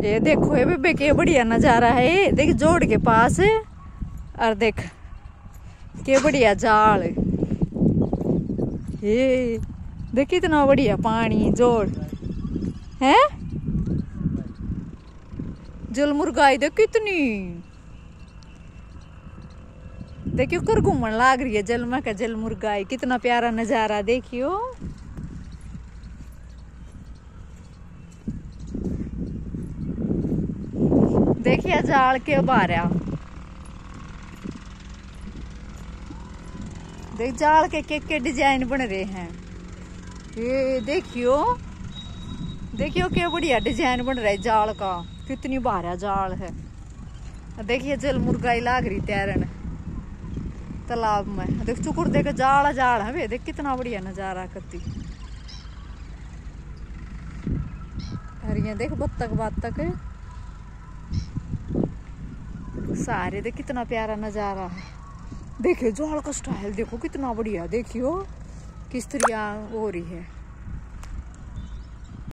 ये देखो, ये बेबे के बढ़िया नज़ारा है देख, जोड़ के पास और देख, के बढ़िया जाल। ये, देख, इतना बढ़िया पानी, जोड़। है? जल मुर्गाई, देख, कितनी। देखियो कर घूमन लाग रही है जल। में का जल मुर्गाई, कितना प्यारा नज़ारा, देखियो। देखिए जाल के बारया देख जाल के के के डिज़ाइन बन रहे हैं। ये देखियो देखियो क्या बढ़िया डिज़ाइन बन रहा है जाल का। कितनी बारया जाल है। देखिए जल मुर्गाई लाग रही तैरन। तालाब में। देख चुकुर, देख जाल जाल। है वे देख कितना बढ़िया नज़ारा करती। हरिया देख बत्तख बत्तख सारे देख, कितना प्यारा नज़ारा है। देखियो जाल का स्टाइल देखो, कितना बढ़िया। देखियो, किस तरह हो रही है।